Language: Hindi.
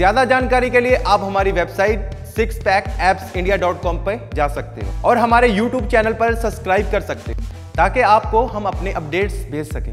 ज़्यादा जानकारी के लिए आप हमारी website six pack abs India dot com पर जा सकते हो और हमारे यूट्यूब चैनल पर सब्सक्राइब कर सकते हो, ताकि आपको हम अपने अपडेट्स भेज सकें।